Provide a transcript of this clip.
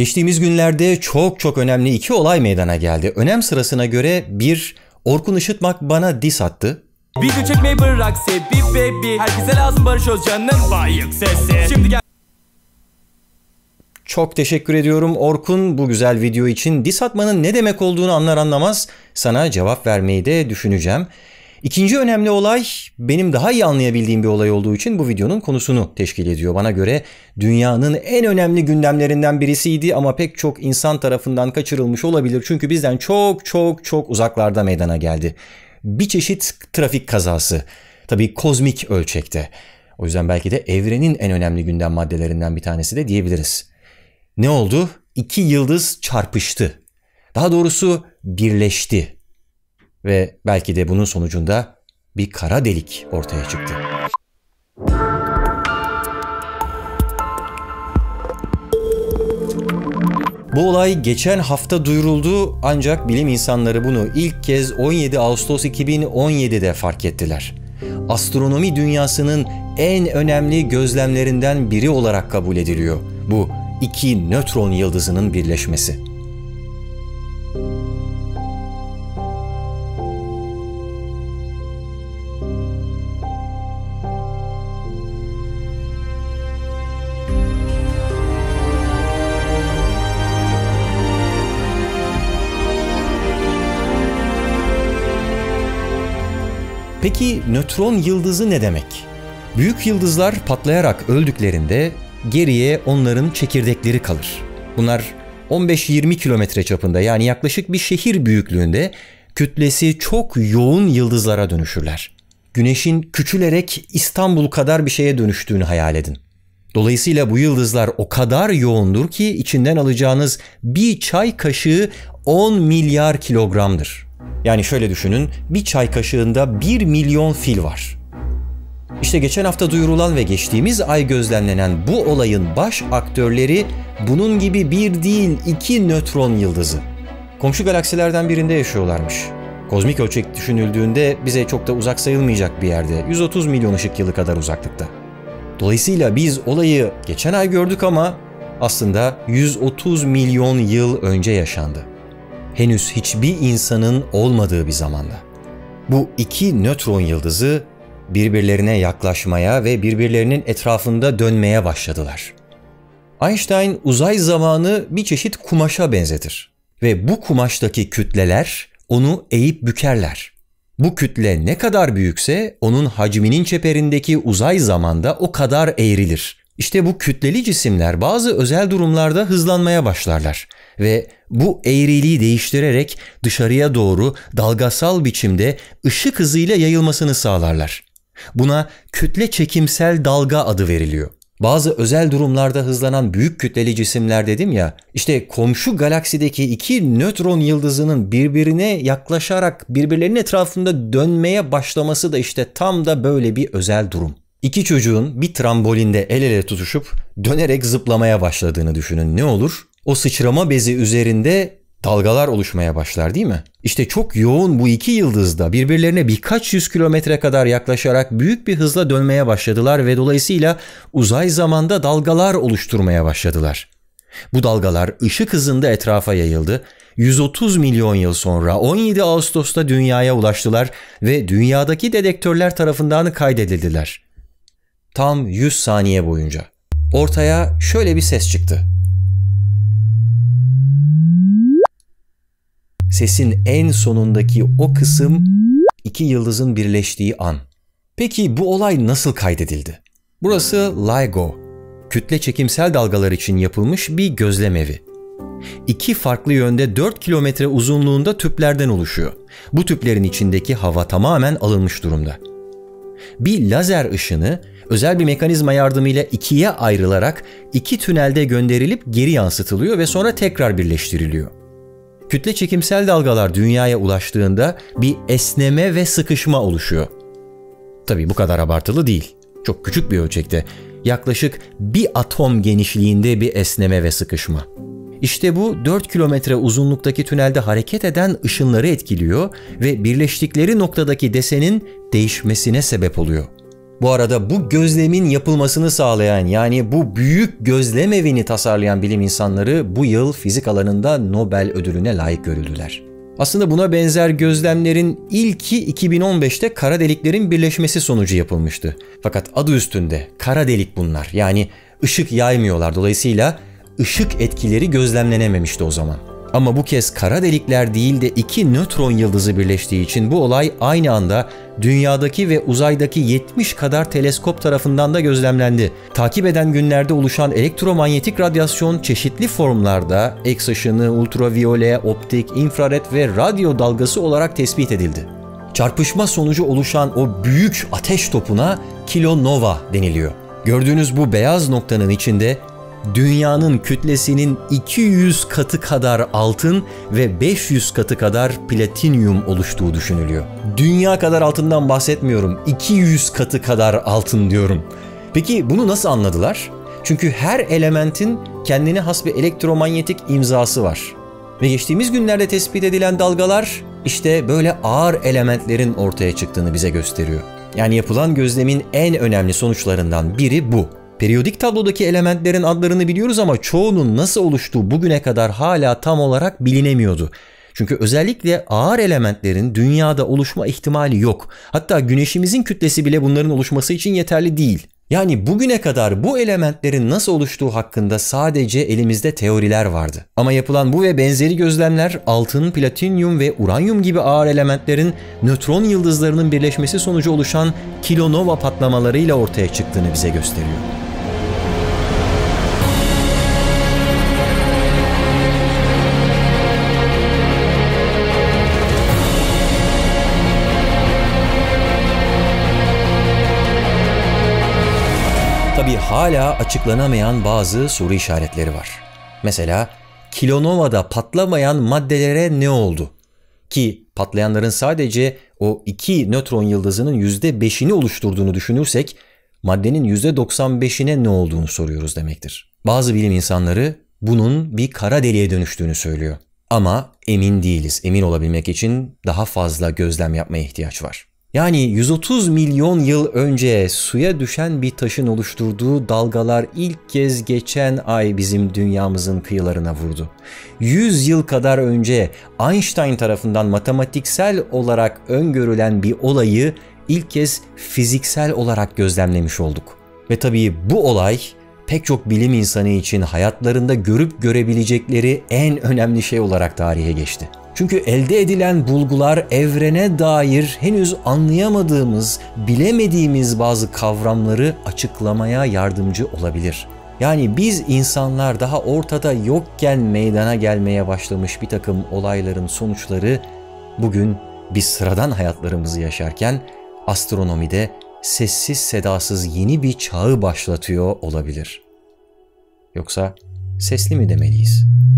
Geçtiğimiz günlerde çok çok önemli iki olay meydana geldi. Önem sırasına göre bir, Orkun Işıtmak bana dis attı. Video çekmeyi bırak sebi baby Herkese lazım Barış Özcan'ın bayık sesi Şimdi gel Çok teşekkür ediyorum Orkun bu güzel video için. Dis atmanın ne demek olduğunu anlar anlamaz sana cevap vermeyi de düşüneceğim. İkinci önemli olay benim daha iyi anlayabildiğim bir olay olduğu için bu videonun konusunu teşkil ediyor. Bana göre dünyanın en önemli gündemlerinden birisiydi ama pek çok insan tarafından kaçırılmış olabilir. Çünkü bizden çok çok çok uzaklarda meydana geldi. Bir çeşit trafik kazası. Tabii kozmik ölçekte. O yüzden belki de evrenin en önemli gündem maddelerinden bir tanesi de diyebiliriz. Ne oldu? İki yıldız çarpıştı. Daha doğrusu birleşti. Ve belki de bunun sonucunda bir kara delik ortaya çıktı. Bu olay geçen hafta duyuruldu ancak bilim insanları bunu ilk kez 17 Ağustos 2017'de fark ettiler. Astronomi dünyasının en önemli gözlemlerinden biri olarak kabul ediliyor bu iki nötron yıldızının birleşmesi. Peki nötron yıldızı ne demek? Büyük yıldızlar patlayarak öldüklerinde geriye onların çekirdekleri kalır. Bunlar 15-20 kilometre çapında yani yaklaşık bir şehir büyüklüğünde kütlesi çok yoğun yıldızlara dönüşürler. Güneşin küçülerek İstanbul kadar bir şeye dönüştüğünü hayal edin. Dolayısıyla bu yıldızlar o kadar yoğundur ki içinden alacağınız bir çay kaşığı 10 milyar kilogramdır. Yani şöyle düşünün, bir çay kaşığında 1 milyon fil var. İşte geçen hafta duyurulan ve geçtiğimiz ay gözlemlenen bu olayın baş aktörleri bunun gibi bir değil iki nötron yıldızı. Komşu galaksilerden birinde yaşıyorlarmış. Kozmik ölçek düşünüldüğünde bize çok da uzak sayılmayacak bir yerde, 130 milyon ışık yılı kadar uzaklıkta. Dolayısıyla biz olayı geçen ay gördük ama aslında 130 milyon yıl önce yaşandı henüz hiçbir insanın olmadığı bir zamanda. Bu iki nötron yıldızı birbirlerine yaklaşmaya ve birbirlerinin etrafında dönmeye başladılar. Einstein uzay zamanı bir çeşit kumaşa benzetir ve bu kumaştaki kütleler onu eğip bükerler. Bu kütle ne kadar büyükse onun hacminin çeperindeki uzay zamanda o kadar eğrilir. İşte bu kütleli cisimler bazı özel durumlarda hızlanmaya başlarlar ve bu eğriliği değiştirerek dışarıya doğru dalgasal biçimde ışık hızıyla yayılmasını sağlarlar. Buna kütle çekimsel dalga adı veriliyor. Bazı özel durumlarda hızlanan büyük kütleli cisimler dedim ya, işte komşu galaksideki iki nötron yıldızının birbirine yaklaşarak birbirlerinin etrafında dönmeye başlaması da işte tam da böyle bir özel durum. İki çocuğun bir trambolinde el ele tutuşup dönerek zıplamaya başladığını düşünün. Ne olur? O sıçrama bezi üzerinde dalgalar oluşmaya başlar değil mi? İşte çok yoğun bu iki yıldızda birbirlerine birkaç yüz kilometre kadar yaklaşarak büyük bir hızla dönmeye başladılar ve dolayısıyla uzay zamanda dalgalar oluşturmaya başladılar. Bu dalgalar ışık hızında etrafa yayıldı. 130 milyon yıl sonra 17 Ağustos'ta dünyaya ulaştılar ve dünyadaki dedektörler tarafından kaydedildiler. Tam 100 saniye boyunca. Ortaya şöyle bir ses çıktı. Sesin en sonundaki o kısım iki yıldızın birleştiği an. Peki bu olay nasıl kaydedildi? Burası LIGO, kütle çekimsel dalgalar için yapılmış bir gözlem evi. İki farklı yönde 4 kilometre uzunluğunda tüplerden oluşuyor. Bu tüplerin içindeki hava tamamen alınmış durumda. Bir lazer ışını özel bir mekanizma yardımıyla ikiye ayrılarak iki tünelde gönderilip geri yansıtılıyor ve sonra tekrar birleştiriliyor. Kütle çekimsel dalgalar dünyaya ulaştığında bir esneme ve sıkışma oluşuyor. Tabii bu kadar abartılı değil. Çok küçük bir ölçekte. Yaklaşık bir atom genişliğinde bir esneme ve sıkışma. İşte bu 4 kilometre uzunluktaki tünelde hareket eden ışınları etkiliyor ve birleştikleri noktadaki desenin değişmesine sebep oluyor. Bu arada bu gözlemin yapılmasını sağlayan yani bu büyük gözlem evini tasarlayan bilim insanları bu yıl fizik alanında Nobel ödülüne layık görüldüler. Aslında buna benzer gözlemlerin ilki 2015'te kara deliklerin birleşmesi sonucu yapılmıştı. Fakat adı üstünde kara delik bunlar. Yani ışık yaymıyorlar. Dolayısıyla ışık etkileri gözlemlenememişti o zaman. Ama bu kez kara delikler değil de iki nötron yıldızı birleştiği için bu olay aynı anda dünyadaki ve uzaydaki 70 kadar teleskop tarafından da gözlemlendi. Takip eden günlerde oluşan elektromanyetik radyasyon çeşitli formlarda X ışını, ultraviyole, optik, infrared ve radyo dalgası olarak tespit edildi. Çarpışma sonucu oluşan o büyük ateş topuna kilonova deniliyor. Gördüğünüz bu beyaz noktanın içinde dünyanın kütlesinin 200 katı kadar altın ve 500 katı kadar platinyum oluştuğu düşünülüyor. Dünya kadar altından bahsetmiyorum. 200 katı kadar altın diyorum. Peki bunu nasıl anladılar? Çünkü her elementin kendine has bir elektromanyetik imzası var. Ve geçtiğimiz günlerde tespit edilen dalgalar işte böyle ağır elementlerin ortaya çıktığını bize gösteriyor. Yani yapılan gözlemin en önemli sonuçlarından biri bu. Periyodik tablodaki elementlerin adlarını biliyoruz ama çoğunun nasıl oluştuğu bugüne kadar hala tam olarak bilinemiyordu. Çünkü özellikle ağır elementlerin dünyada oluşma ihtimali yok. Hatta güneşimizin kütlesi bile bunların oluşması için yeterli değil. Yani bugüne kadar bu elementlerin nasıl oluştuğu hakkında sadece elimizde teoriler vardı. Ama yapılan bu ve benzeri gözlemler altın, platinyum ve uranyum gibi ağır elementlerin nötron yıldızlarının birleşmesi sonucu oluşan kilonova patlamalarıyla ortaya çıktığını bize gösteriyor. Hala açıklanamayan bazı soru işaretleri var. Mesela kilonova'da patlamayan maddelere ne oldu? Ki patlayanların sadece o iki nötron yıldızının %5'ini oluşturduğunu düşünürsek maddenin %95'ine ne olduğunu soruyoruz demektir. Bazı bilim insanları bunun bir kara deliğe dönüştüğünü söylüyor. Ama emin değiliz. Emin olabilmek için daha fazla gözlem yapmaya ihtiyaç var. Yani 130 milyon yıl önce suya düşen bir taşın oluşturduğu dalgalar ilk kez geçen ay bizim dünyamızın kıyılarına vurdu. 100 yıl kadar önce Einstein tarafından matematiksel olarak öngörülen bir olayı ilk kez fiziksel olarak gözlemlemiş olduk. Ve tabii bu olay pek çok bilim insanı için hayatlarında görüp görebilecekleri en önemli şey olarak tarihe geçti. Çünkü elde edilen bulgular evrene dair henüz anlayamadığımız, bilemediğimiz bazı kavramları açıklamaya yardımcı olabilir. Yani biz insanlar daha ortada yokken meydana gelmeye başlamış bir takım olayların sonuçları bugün biz sıradan hayatlarımızı yaşarken astronomide sessiz sedasız yeni bir çağı başlatıyor olabilir. Yoksa sesli mi demeliyiz?''